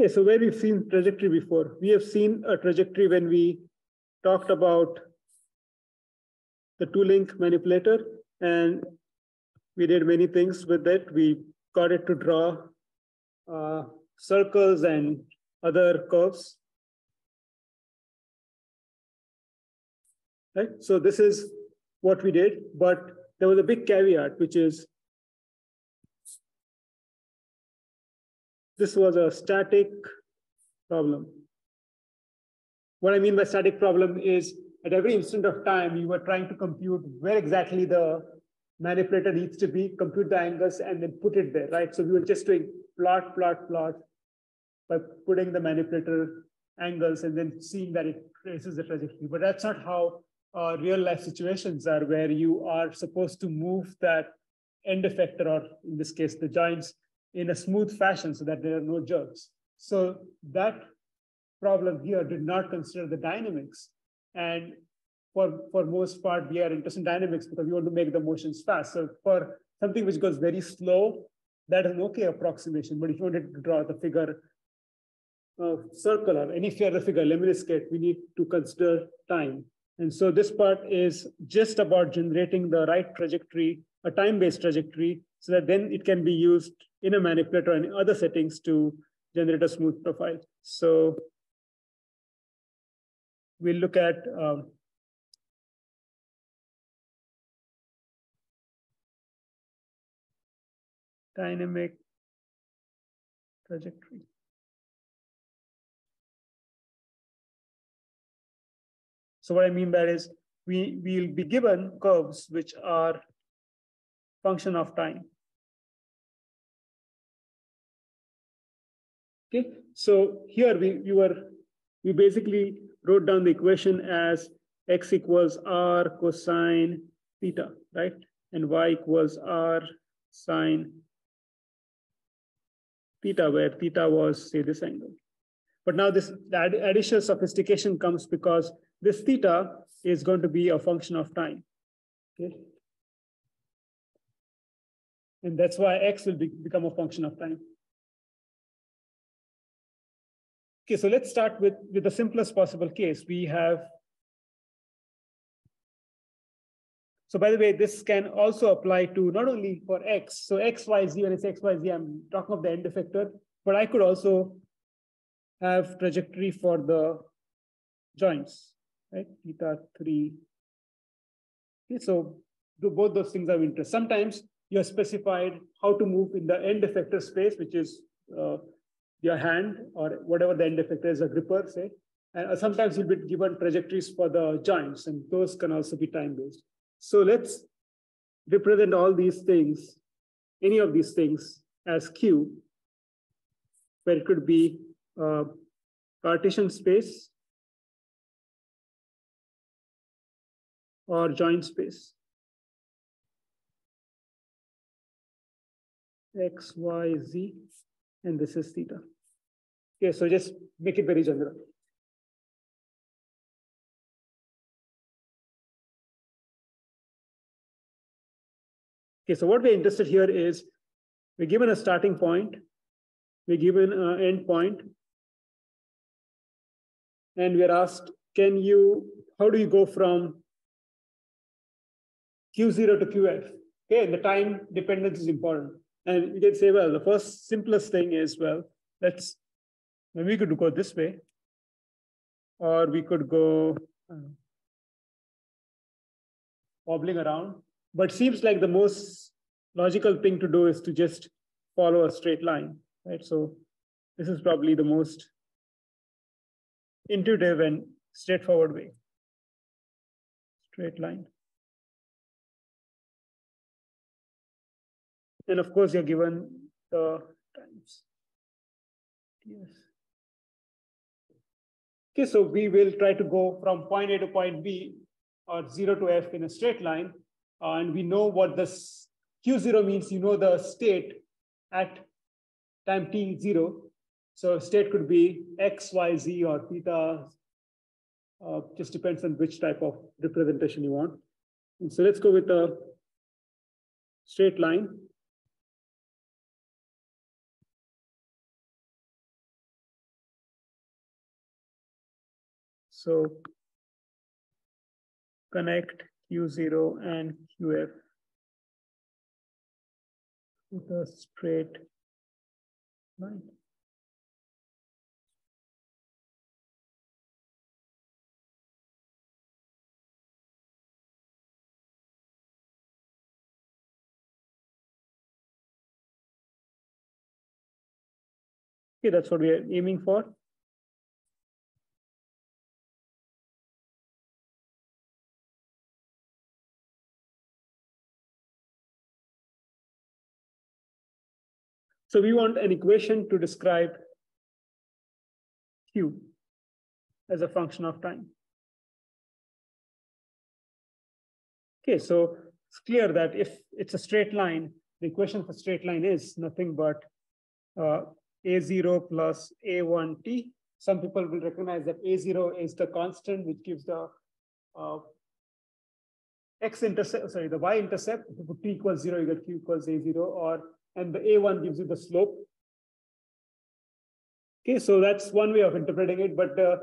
Okay, so where we've seen trajectory before, we have seen a trajectory when we talked about the two-link manipulator, and we did many things with it. We got it to draw uh, circles and other curves. Right, so this is what we did, but there was a big caveat, which is this was a static problem. What I mean by static problem is at every instant of time, you were trying to compute where exactly the manipulator needs to be, compute the angles, and then put it there, right? So we were just doing plot, plot, plot by putting the manipulator angles and then seeing that it traces the trajectory. But that's not how uh, real life situations are where you are supposed to move that end effector, or in this case, the joints, in a smooth fashion so that there are no jerks. So that problem here did not consider the dynamics. And for, for most part, we are interested in dynamics because we want to make the motions fast. So for something which goes very slow, that is an okay approximation. But if you wanted to draw the figure uh, circle or any further figure, lemniscate, we need to consider time. And so this part is just about generating the right trajectory, a time-based trajectory, so that then it can be used in a manipulator and other settings to generate a smooth profile. So we'll look at um, dynamic trajectory. So what I mean by is we will be given curves which are function of time. Okay, so here we, we were we basically wrote down the equation as x equals r cosine theta, right? And y equals r sine theta, where theta was, say, this angle. But now this additional sophistication comes because this theta is going to be a function of time. Okay. And that's why x will be, become a function of time. Okay, so let's start with, with the simplest possible case. We have, so by the way, this can also apply to not only for x, so x, y, z, when it's x, y, z, I'm talking of the end effector, but I could also have trajectory for the joints, right? Theta three. Okay, so do both those things have interest. Sometimes you're specified how to move in the end effector space, which is uh, your hand or whatever the end effector is, a gripper, say. And sometimes you'll be given trajectories for the joints, and those can also be time-based. So let's represent all these things, any of these things, as Q, where it could be uh, Cartesian space or joint space. X, Y, Z, and this is theta. Okay, so just make it very general. Okay, so what we're interested here is we're given a starting point, we're given an end point, and we're asked, can you, how do you go from Q0 to QF? Okay, and the time dependence is important. And you can say, well, the first simplest thing is, well, let's, we could go this way, or we could go uh, wobbling around. But seems like the most logical thing to do is to just follow a straight line, right? So this is probably the most intuitive and straightforward way. Straight line. Then of course you're given the times. Yes. Okay, so we will try to go from point A to point B or zero to F in a straight line. Uh, and we know what this Q0 means, you know the state at time t0. So state could be X, Y, Z, or theta. Uh, just depends on which type of representation you want. And so let's go with a straight line. So connect Q0 and QF with a straight line. Okay, that's what we are aiming for. So we want an equation to describe Q as a function of time. Okay, so it's clear that if it's a straight line, the equation for straight line is nothing but uh, a0 plus a1t. Some people will recognize that a0 is the constant which gives the uh, x-intercept, sorry, the y-intercept. If you put t equals 0, you get q equals a0, or and the a1 gives you the slope. Okay, so that's one way of interpreting it, but uh,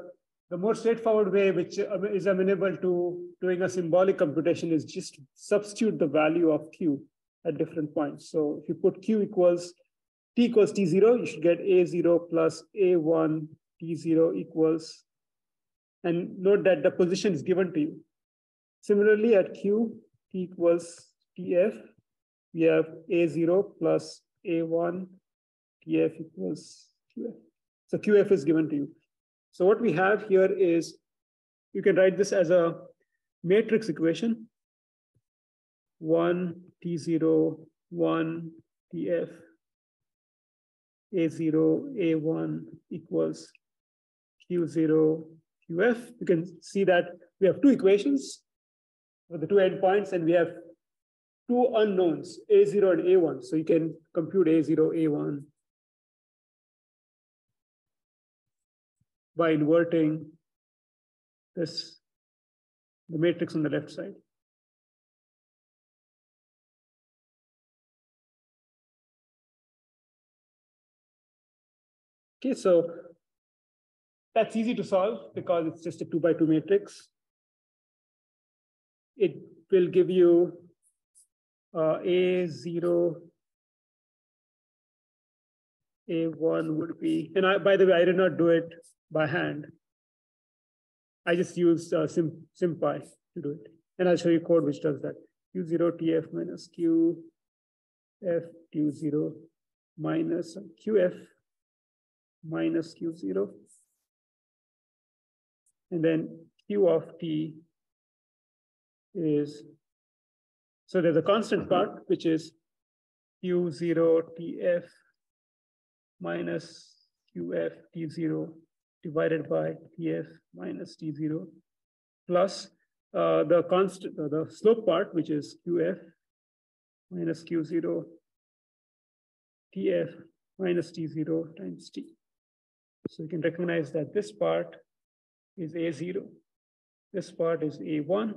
the more straightforward way, which uh, is amenable to doing a symbolic computation, is just substitute the value of q at different points. So if you put q equals t equals t0, you should get a0 plus a1 t0 equals, and note that the position is given to you. Similarly, at q, t equals tf, we have a0 plus a1 tf equals qf. So qf is given to you. So what we have here is, you can write this as a matrix equation. 1 t0, 1 tf a0, A1 equals Q0, QF. You can see that we have two equations for the two endpoints, and we have two unknowns, A0 and A1. So you can compute A0, A1 by inverting this, the matrix on the left side. Okay, so that's easy to solve because it's just a two by two matrix. It will give you uh, A0, A1 would be, and I, by the way, I did not do it by hand. I just used uh, Sim, SymPy to do it. And I'll show you code which does that. Q0 TF minus Q F Q0 minus QF minus Q0. And then Q of T is, so there's a constant part, which is Q0 TF minus QF T0 divided by TF minus T0 plus uh, the constant, uh, the slope part, which is QF minus Q0 TF minus T0 times T. So you can recognize that this part is A0. This part is A1.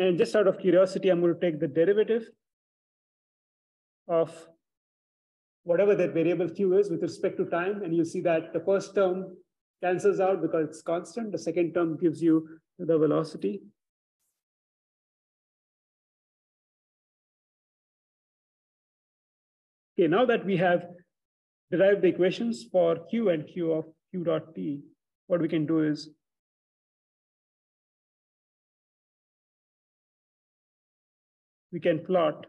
And just out of curiosity, I'm going to take the derivative of whatever that variable q is with respect to time. And you see that the first term cancels out because it's constant. The second term gives you the velocity. Okay, now that we have derived the equations for q and q of q dot t, what we can do is we can plot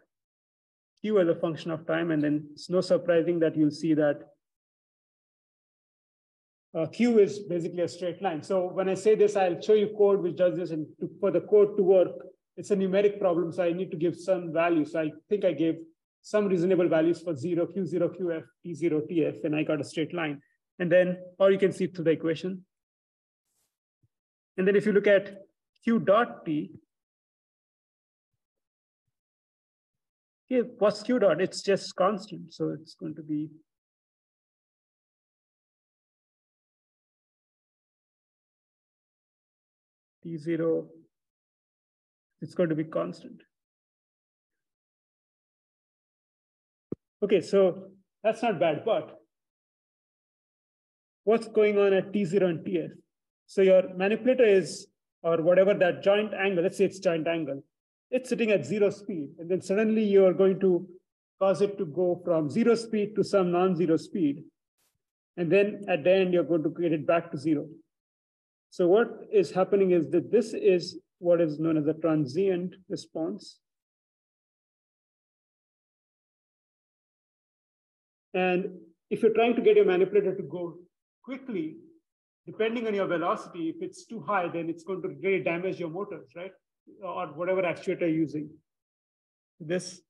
q as a function of time, and then it's no surprising that you'll see that uh, q is basically a straight line. So when I say this, I'll show you code which does this, and to, for the code to work, it's a numeric problem, so I need to give some value. So I think I gave some reasonable values for 0, Q0, QF, T0, TF, and I got a straight line. And then, or you can see through the equation. And then if you look at Q dot T, okay, what's Q dot? It's just constant. So it's going to be T0, it's going to be constant. Okay, so that's not bad, but what's going on at T0 and TF. So your manipulator is, or whatever that joint angle, let's say it's joint angle, it's sitting at zero speed. And then suddenly you're going to cause it to go from zero speed to some non-zero speed. And then at the end, you're going to get it back to zero. So what is happening is that this is what is known as a transient response. And if you're trying to get your manipulator to go quickly, depending on your velocity, if it's too high, then it's going to really damage your motors, right? Or whatever actuator you're using. This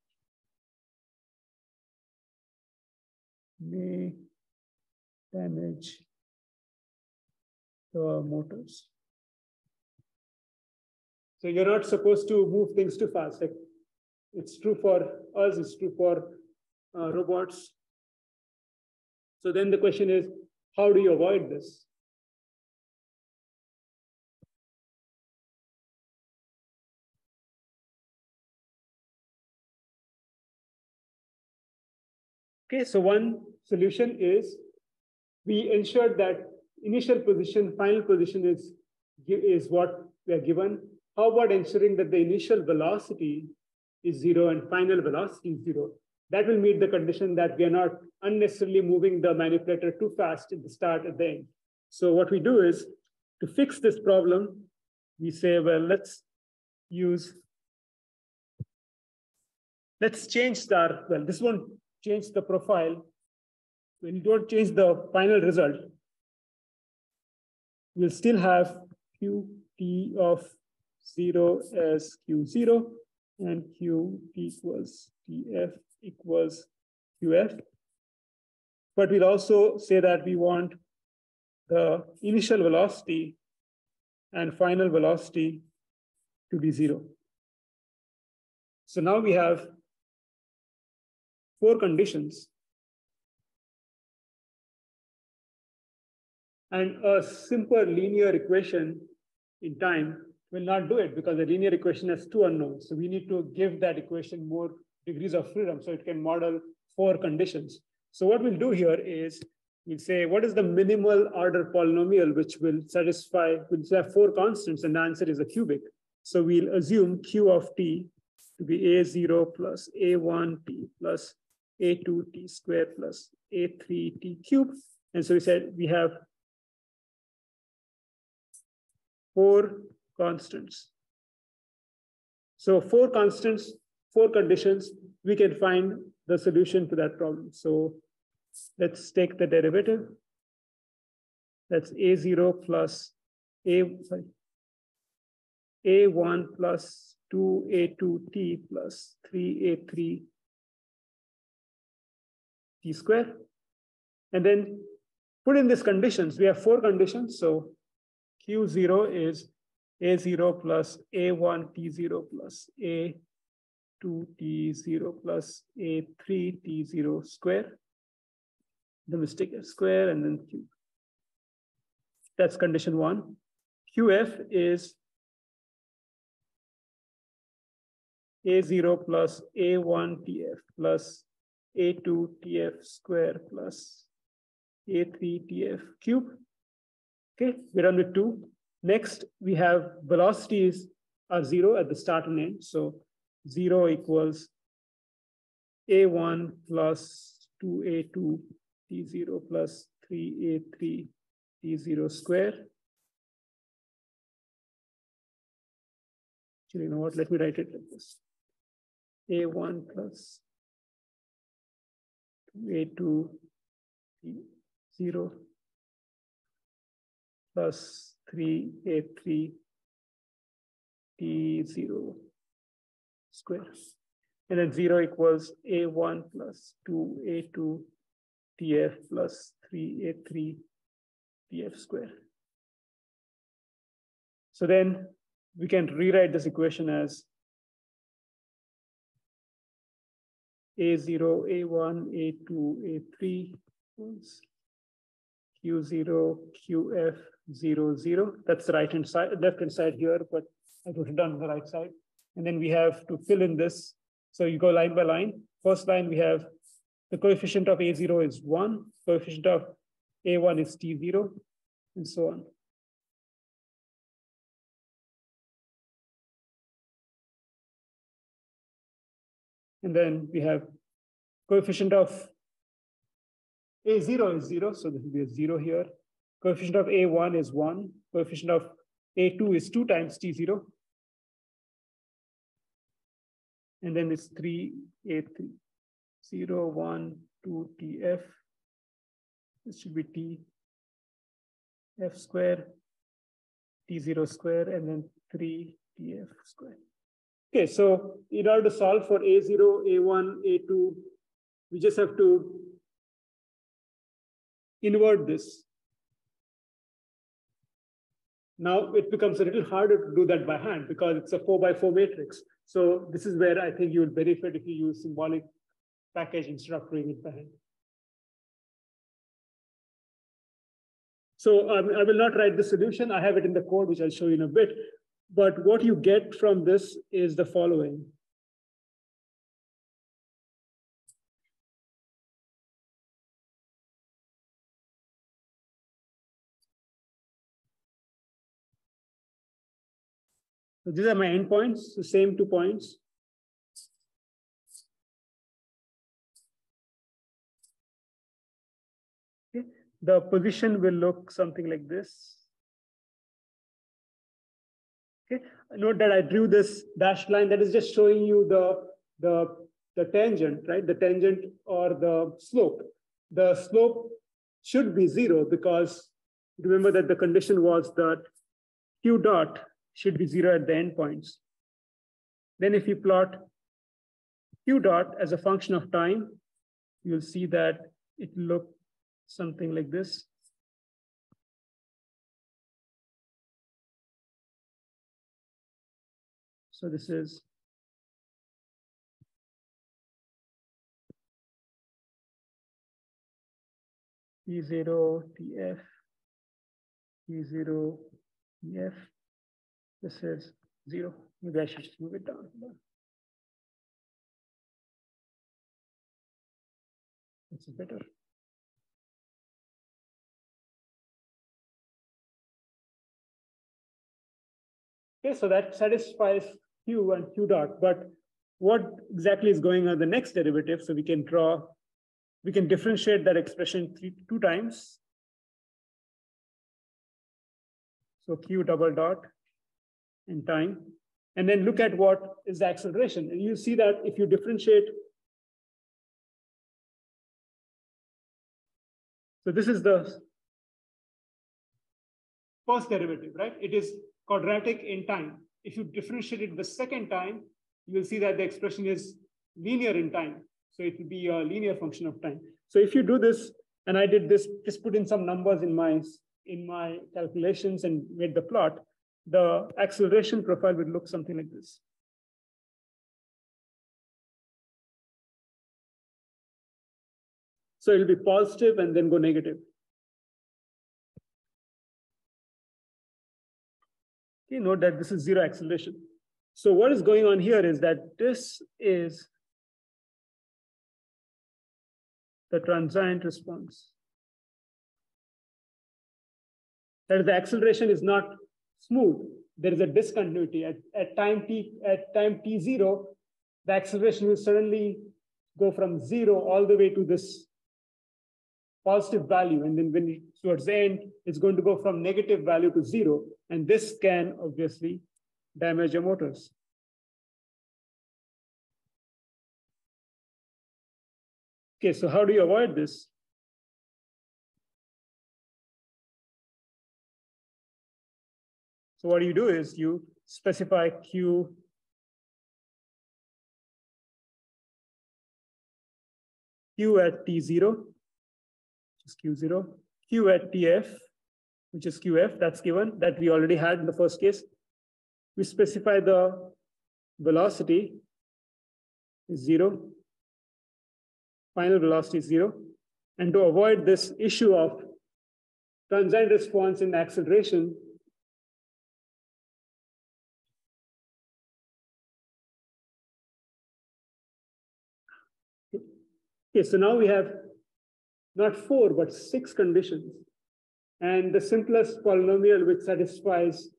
may damage the motors. So you're not supposed to move things too fast. Like it's true for us, it's true for uh, robots. So then the question is, how do you avoid this? Okay, so one solution is we ensure that initial position, final position is, is what we are given. How about ensuring that the initial velocity is zero and final velocity is zero? That will meet the condition that we are not unnecessarily moving the manipulator too fast at the start at the end. So what we do is to fix this problem, we say, well, let's use, let's change the, well, this won't change the profile. When you don't change the final result, we'll still have qt of 0 as q0 and q equals tf equals qf. But we'll also say that we want the initial velocity and final velocity to be zero. So now we have four conditions And a simple linear equation in time will not do it because the linear equation has two unknowns. So we need to give that equation more degrees of freedom so it can model four conditions. So what we'll do here is we'll say, what is the minimal order polynomial which will satisfy, we'll have four constants and the answer is a cubic. So we'll assume Q of t to be A0 plus A1t plus A2t squared plus A3t cubed. And so we said we have four constants. So four constants, four conditions, we can find the solution to that problem. So let's take the derivative. That's a0 plus a, sorry, a1 plus 2a2t plus 3a3 t square. And then put in these conditions. We have four conditions. So Q0 is A0 plus A1 T0 plus A2 T0 plus A3 T0 square. The mistake is square and then Q. That's condition one. QF is A0 plus A1 TF plus A2 TF square plus A3 TF cube. Okay, we're done with two. Next, we have velocities are zero at the start and end. So zero equals A1 plus 2A2 T0 plus 3A3 T0 square. Actually, you know what? Let me write it like this. A1 plus 2A2 T0 plus 3a3 t0 squares. And then 0 equals a1 plus 2a2 tf plus 3a3 tf square. So then we can rewrite this equation as a0, a1, a2, a3 q0, qf, zero, zero. That's the right hand side, left hand side here, but I put it on the right side. And then we have to fill in this. So you go line by line. First line, we have the coefficient of A0 is one, coefficient of A1 is T0, and so on. And then we have coefficient of A0 is zero, so this will be a zero here. Coefficient of A1 is one, coefficient of A2 is two times T0. And then it's three, A3, zero, one, two, TF. This should be T, F square, T0 square, and then three TF square. Okay, so in order to solve for A0, A1, A2, we just have to invert this. Now it becomes a little harder to do that by hand because it's a four by four matrix. So this is where I think you will benefit if you use symbolic package instead of doing it by hand. So um, I will not write the solution. I have it in the code, which I'll show you in a bit. But what you get from this is the following. So these are my endpoints, the same two points. Okay. The position will look something like this. Note that I drew this dashed line that is just showing you the, the, the tangent, right? The tangent or the slope. The slope should be zero because remember that the condition was that q dot should be zero at the endpoints. Then if you plot q dot as a function of time, you'll see that it look something like this. So this is T0, TF, T0, TF. This is zero. Maybe I should move it down. This is better. Okay, so that satisfies q and q dot, but what exactly is going on the next derivative? So we can draw, we can differentiate that expression three, two times. So q double dot in time, and then look at what is the acceleration. And you see that if you differentiate, so this is the first derivative, right? It is quadratic in time. If you differentiate it the second time, you will see that the expression is linear in time. So it will be a linear function of time. So if you do this, and I did this, just put in some numbers in my, in my calculations and made the plot, the acceleration profile would look something like this. So it'll be positive and then go negative. Okay, note that this is zero acceleration. So what is going on here is that this is the transient response. That the acceleration is not smooth. There is a discontinuity. At, at time t at time t0, the acceleration will suddenly go from zero all the way to this positive value. And then when it, towards the end, it's going to go from negative value to zero. And this can obviously damage your motors. Okay, so how do you avoid this? So what you do is you specify Q Q at T0, which is Q0, Q at TF, which is QF, that's given, that we already had in the first case. We specify the velocity is zero, final velocity is zero. And to avoid this issue of transient response in acceleration, Okay, so now we have not four, but six conditions. And the simplest polynomial which satisfies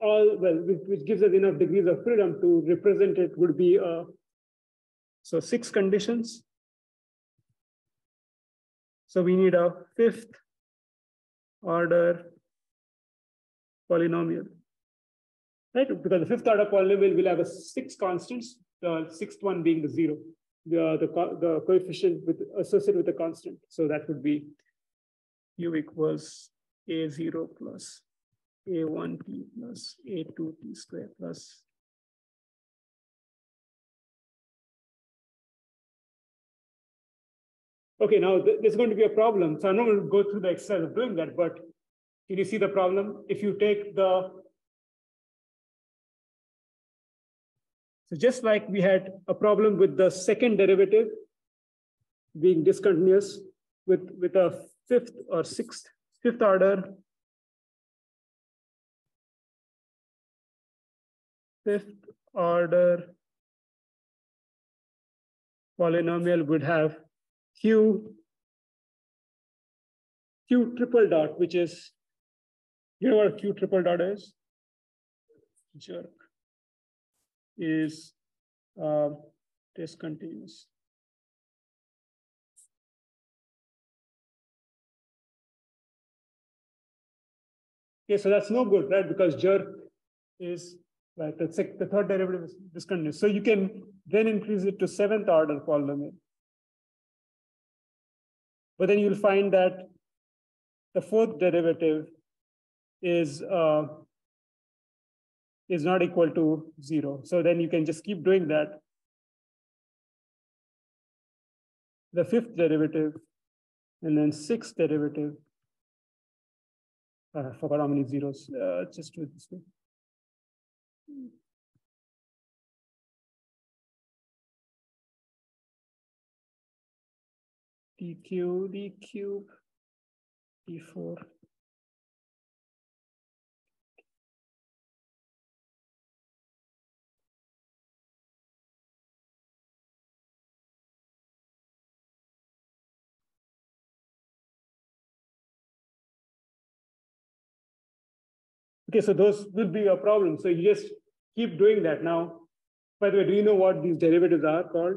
all, well, which, which gives us enough degrees of freedom to represent it would be, uh, so six conditions. So we need a fifth order polynomial, right? Because the fifth order polynomial will have a six constants, the sixth one being the zero, the, the, the coefficient with associated with the constant. So that would be u equals a0 plus a1t plus a2t square plus Okay, now th there's going to be a problem. So I'm not going to go through the exercise of doing that, but can you see the problem? If you take the, so just like we had a problem with the second derivative being discontinuous with, with a fifth or sixth, fifth order, fifth order polynomial would have q q triple dot, which is you know what Q triple dot is? Jerk is uh, discontinuous. Okay, so that's no good, right? Because jerk is right. The, sec, the third derivative is discontinuous. So you can then increase it to seventh order polynomial. But then you'll find that the fourth derivative is uh, is not equal to zero. So then you can just keep doing that. The fifth derivative, and then sixth derivative. Uh, I forgot how many zeros. Uh, just do this way. dq, d cube, d4. Okay, so those will be a problem. So you just keep doing that. Now, by the way, do you know what these derivatives are called?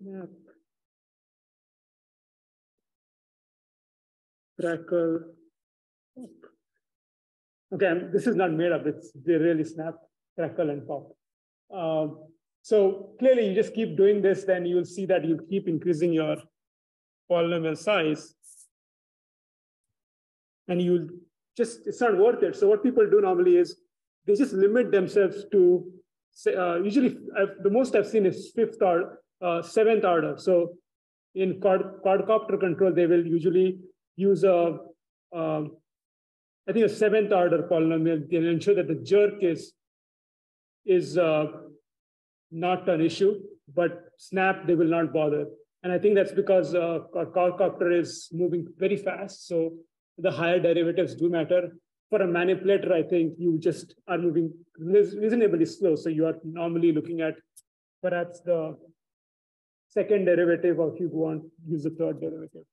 Snap. Crackle. Okay, this is not made up. It's they really snap, crackle, and pop. Um, so clearly, you just keep doing this, then you'll see that you keep increasing your polynomial size and you just, it's not worth it. So what people do normally is they just limit themselves to, uh, usually I've, the most I've seen is fifth or uh, seventh order. So in quad, quadcopter control, they will usually use a, uh, I think a seventh order polynomial. They'll ensure that the jerk is, is uh, not an issue, but snap, they will not bother. And I think that's because uh, quadcopter is moving very fast. So the higher derivatives do matter. For a manipulator, I think you just are moving reasonably slow. So you are normally looking at perhaps the second derivative, or if you want use the third derivative.